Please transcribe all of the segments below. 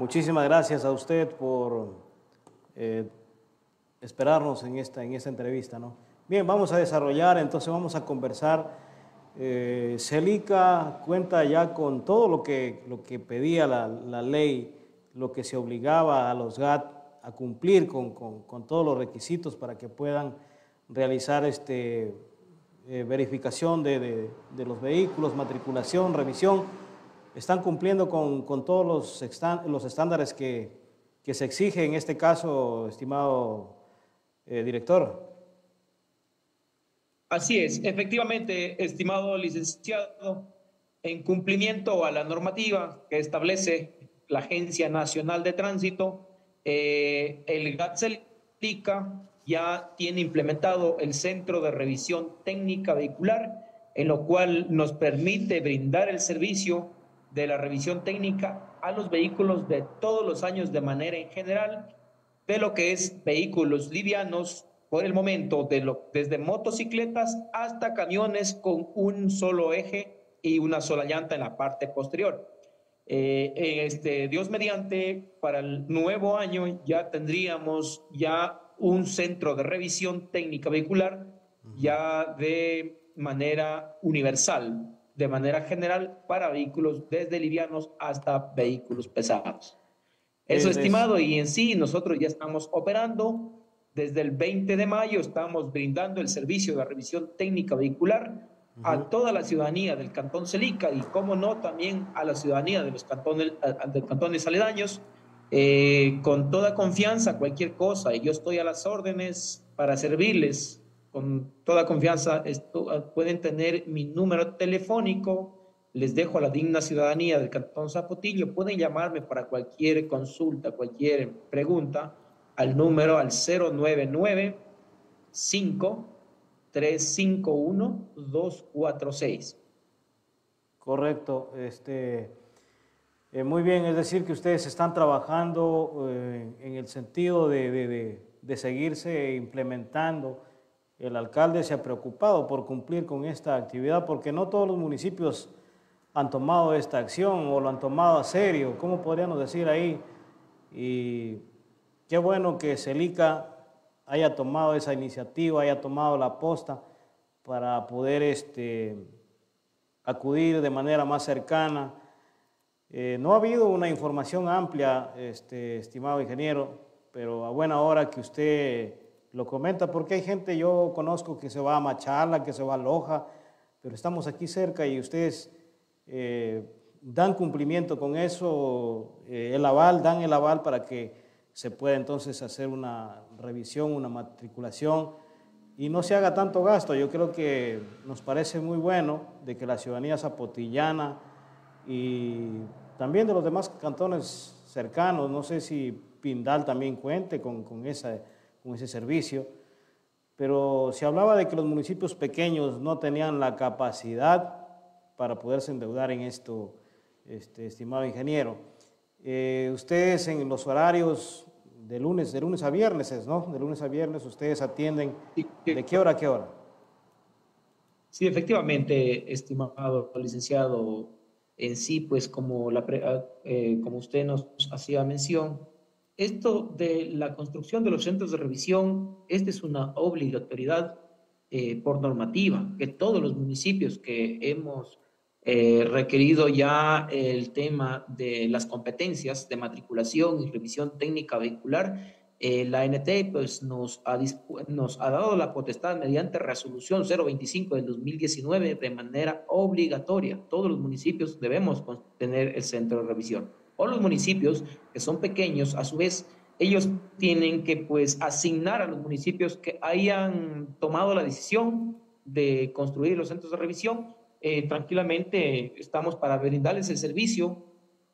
Muchísimas gracias a usted por eh, esperarnos en esta, en esta entrevista. ¿no? Bien, vamos a desarrollar, entonces vamos a conversar. Eh, Celica cuenta ya con todo lo que, lo que pedía la, la ley, lo que se obligaba a los GAT a cumplir con, con, con todos los requisitos para que puedan realizar este, eh, verificación de, de, de, los vehículos, matriculación, revisión. Están cumpliendo con, con todos los, estándares que, que, se exige en este caso, estimado eh, director. Así es, efectivamente, estimado licenciado, en cumplimiento a la normativa que establece la Agencia Nacional de Tránsito, eh, el GATSELICA ya tiene implementado el Centro de Revisión Técnica Vehicular, en lo cual nos permite brindar el servicio de la revisión técnica a los vehículos de todos los años de manera en general, de lo que es vehículos livianos por el momento, de lo, desde motocicletas hasta camiones con un solo eje y una sola llanta en la parte posterior. Eh, este, Dios mediante, para el nuevo año ya tendríamos ya un centro de revisión técnica vehicular ya de manera universal, de manera general para vehículos desde livianos hasta vehículos pesados. Eso estimado y en sí nosotros ya estamos operando. Desde el 20 de mayo estamos brindando el servicio de revisión técnica vehicular a toda la ciudadanía del Cantón Celica y, como no, también a la ciudadanía de los cantones, de cantones aledaños eh, con toda confianza, cualquier cosa, y yo estoy a las órdenes para servirles. Con toda confianza, ah, pueden tener mi número telefónico, les dejo a la digna ciudadanía del Cantón Zapotillo, pueden llamarme para cualquier consulta, cualquier pregunta, al número al 099 5 351 246. Correcto, este eh, muy bien, es decir, que ustedes están trabajando eh, en el sentido de, de, de, seguirse implementando. El alcalde se ha preocupado por cumplir con esta actividad porque no todos los municipios han tomado esta acción o lo han tomado a serio. ¿Cómo podríamos decir ahí? Y qué bueno que Celica haya tomado esa iniciativa, haya tomado la posta para poder este, acudir de manera más cercana eh, no ha habido una información amplia, este, estimado ingeniero, pero a buena hora que usted lo comenta, porque hay gente, yo conozco que se va a Machala, que se va a Loja, pero estamos aquí cerca y ustedes eh, dan cumplimiento con eso, eh, el aval, dan el aval para que se pueda entonces hacer una revisión, una matriculación y no se haga tanto gasto. Yo creo que nos parece muy bueno de que la ciudadanía zapotillana y también de los demás cantones cercanos, no sé si Pindal también cuente con, con, esa, con ese servicio, pero se hablaba de que los municipios pequeños no tenían la capacidad para poderse endeudar en esto, este, estimado ingeniero. Eh, ustedes en los horarios de lunes, de lunes a viernes, ¿no? De lunes a viernes ustedes atienden, ¿de qué hora a qué hora? Sí, efectivamente, estimado licenciado en sí, pues como, la, ah, eh, como usted nos hacía mención, esto de la construcción de los centros de revisión, esta es una obligatoriedad eh, por normativa, que todos los municipios que hemos eh, requerido ya el tema de las competencias de matriculación y revisión técnica vehicular, eh, la NT pues, nos, ha, nos ha dado la potestad mediante resolución 025 del 2019 de manera obligatoria. Todos los municipios debemos tener el centro de revisión. O los municipios que son pequeños, a su vez, ellos tienen que pues asignar a los municipios que hayan tomado la decisión de construir los centros de revisión. Eh, tranquilamente estamos para brindarles el servicio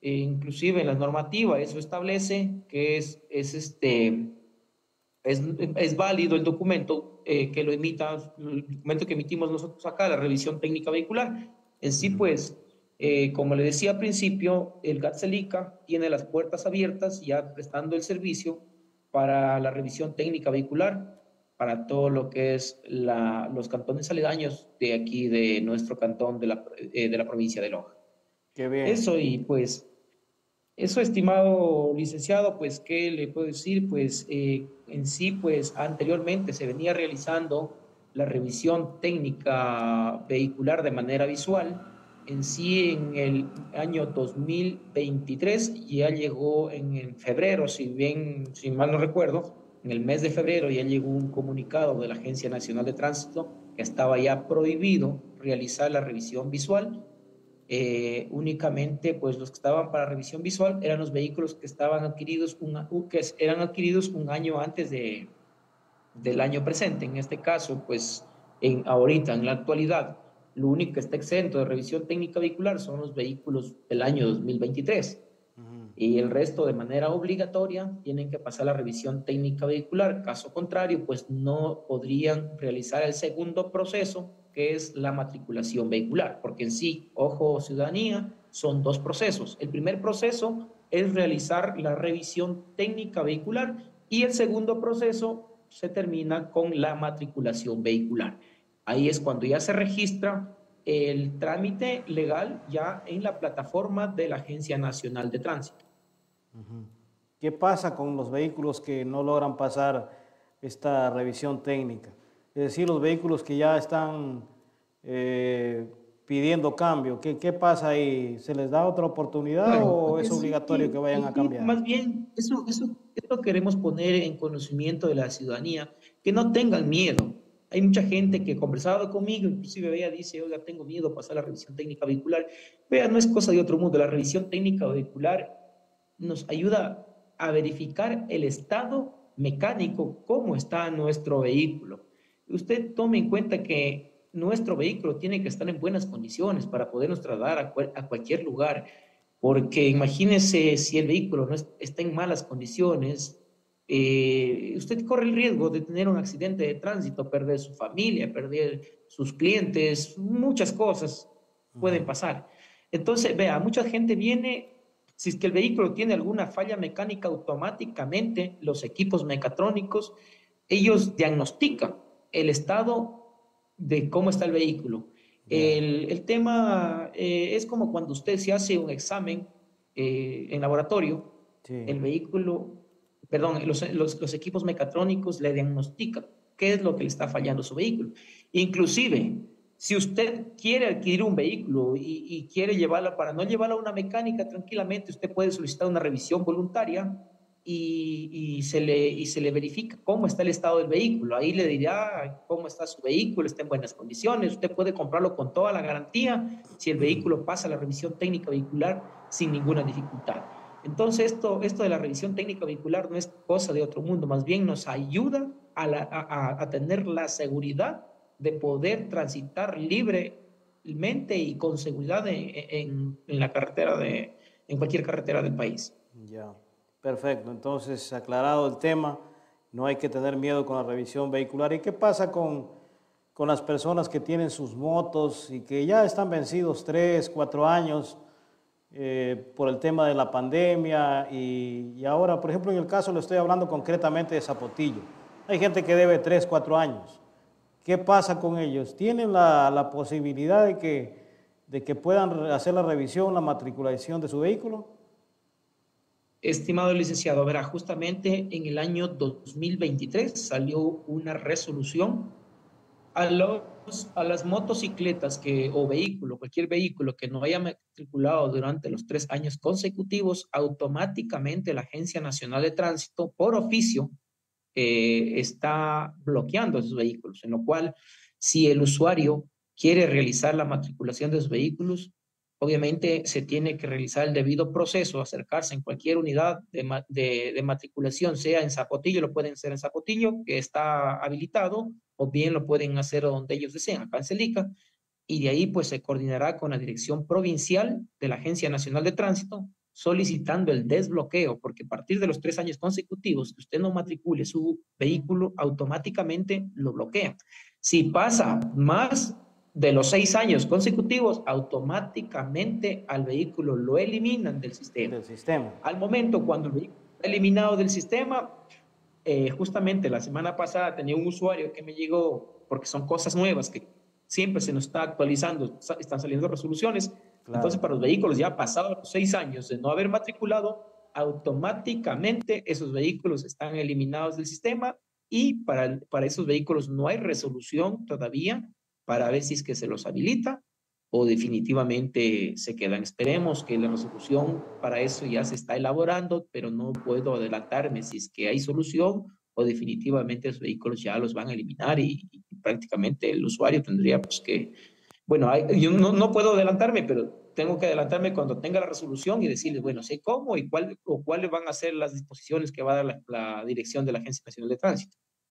e inclusive en la normativa eso establece que es, es, este, es, es válido el documento eh, que lo emita, el documento que emitimos nosotros acá, la revisión técnica vehicular. En sí, pues, eh, como le decía al principio, el GATSELICA tiene las puertas abiertas ya prestando el servicio para la revisión técnica vehicular para todo lo que es la, los cantones aledaños de aquí, de nuestro cantón de la, eh, de la provincia de Loja. Qué bien. Eso y pues Eso, estimado licenciado, pues, ¿qué le puedo decir? Pues, eh, en sí, pues, anteriormente se venía realizando la revisión técnica vehicular de manera visual. En sí, en el año 2023 ya llegó en, febrero, si bien, si mal no recuerdo, en el mes de febrero ya llegó un comunicado de la Agencia Nacional de Tránsito que estaba ya prohibido realizar la revisión visual eh, únicamente pues los que estaban para revisión visual eran los vehículos que estaban adquiridos un, que eran adquiridos un año antes de, del año presente. En este caso, pues en, ahorita, en la actualidad, lo único que está exento de revisión técnica vehicular son los vehículos del año 2023. Y el resto de manera obligatoria tienen que pasar la revisión técnica vehicular. Caso contrario, pues no podrían realizar el segundo proceso que es la matriculación vehicular, porque en sí, ojo ciudadanía, son dos procesos. El primer proceso es realizar la revisión técnica vehicular y el segundo proceso se termina con la matriculación vehicular. Ahí es cuando ya se registra el trámite legal ya en la plataforma de la Agencia Nacional de Tránsito. ¿Qué pasa con los vehículos que no logran pasar esta revisión técnica? es decir, los vehículos que ya están eh, pidiendo cambio, ¿qué, ¿qué, pasa ahí? ¿Se les da otra oportunidad o es obligatorio que vayan a cambiar? Más bien, eso, eso, eso queremos poner en conocimiento de la ciudadanía, que no tengan miedo. Hay mucha gente que conversado conmigo, inclusive vea, dice, oiga, tengo miedo a pasar la revisión técnica vehicular. Vea, no es cosa de otro mundo. La revisión técnica vehicular nos ayuda a verificar el estado mecánico, cómo está nuestro vehículo usted tome en cuenta que nuestro vehículo tiene que estar en buenas condiciones para podernos trasladar a, cualquier lugar, porque imagínese si el vehículo no está en malas condiciones, eh, usted corre el riesgo de tener un accidente de tránsito, perder su familia, perder sus clientes, muchas cosas pueden pasar. Entonces, vea, mucha gente viene, si es que el vehículo tiene alguna falla mecánica, automáticamente los equipos mecatrónicos, ellos diagnostican el estado de cómo está el vehículo. El, tema eh, es como cuando usted se hace un examen eh, en laboratorio, el vehículo, perdón, los, equipos mecatrónicos le diagnostican qué es lo que le está fallando a su vehículo. Inclusive, si usted quiere adquirir un vehículo y, y quiere llevarla para no llevarla a una mecánica, tranquilamente usted puede solicitar una revisión voluntaria y, se le, y se le verifica cómo está el estado del vehículo. Ahí le dirá cómo está su vehículo, está en buenas condiciones. Usted puede comprarlo con toda la garantía si el vehículo pasa la revisión técnica vehicular sin ninguna dificultad. Entonces, esto, esto de la revisión técnica vehicular no es cosa de otro mundo, más bien nos ayuda a, a tener la seguridad de poder transitar libremente y con seguridad en, en, la carretera de, en cualquier carretera del país. Ya. Perfecto, entonces aclarado el tema, no hay que tener miedo con la revisión vehicular. ¿Y qué pasa con, con las personas que tienen sus motos y que ya están vencidos tres, cuatro años eh, por el tema de la pandemia? Y, y, ahora, por ejemplo, en el caso, le estoy hablando concretamente de Zapotillo. Hay gente que debe tres, cuatro años. ¿Qué pasa con ellos? ¿Tienen la, la posibilidad de que, de que puedan hacer la revisión, la matriculación de su vehículo? Estimado licenciado, verá, justamente en el año 2023 salió una resolución a, los, a las motocicletas que, o vehículo, cualquier vehículo que no haya matriculado durante los tres años consecutivos, automáticamente la Agencia Nacional de Tránsito, por oficio, eh, está bloqueando esos vehículos, en lo cual, si el usuario quiere realizar la matriculación de sus vehículos, Obviamente se tiene que realizar el debido proceso, acercarse en cualquier unidad de, matriculación, sea en Zapotillo, lo pueden hacer en Zapotillo, que está habilitado, o bien lo pueden hacer donde ellos deseen, acá en y de ahí pues se coordinará con la Dirección Provincial de la Agencia Nacional de Tránsito solicitando el desbloqueo, porque a partir de los tres años consecutivos que usted no matricule su vehículo, automáticamente lo bloquea. Si pasa más de los seis años consecutivos, automáticamente al vehículo lo eliminan del sistema. Del sistema. Al momento cuando el vehículo está eliminado del sistema, eh, justamente la semana pasada tenía un usuario que me llegó, porque son cosas nuevas que siempre se nos está actualizando, están saliendo resoluciones, Entonces, para los vehículos ya pasados los seis años de no haber matriculado, automáticamente esos vehículos están eliminados del sistema y para, para esos vehículos no hay resolución todavía para ver si es que se los habilita o definitivamente se quedan. Esperemos que la resolución para eso ya se está elaborando, pero no puedo adelantarme si es que hay solución o definitivamente los vehículos ya los van a eliminar y, prácticamente el usuario tendría pues que, bueno, yo no, no, puedo adelantarme, pero tengo que adelantarme cuando tenga la resolución y decirles, bueno, sé cómo y cuál, o cuáles van a ser las disposiciones que va a dar la, la dirección de la Agencia Nacional de Tránsito.